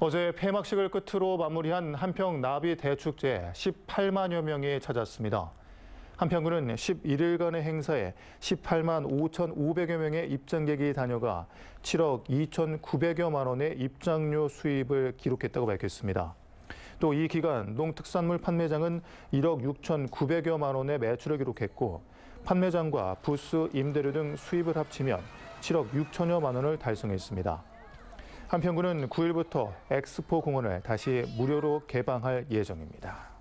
어제 폐막식을 끝으로 마무리한 한평 나비 대축제 18만여 명이 찾았습니다. 한평구는 11일간의 행사에 18만 5,500여 명의 입장객이 다녀가 7억 2,900여만 원의 입장료 수입을 기록했다고 밝혔습니다. 또 이 기간 농특산물 판매장은 1억 6,900여만 원의 매출을 기록했고 판매장과 부스 임대료 등 수입을 합치면 7억 6천여만 원을 달성했습니다. 한평구는 9일부터 엑스포 공원을 다시 무료로 개방할 예정입니다.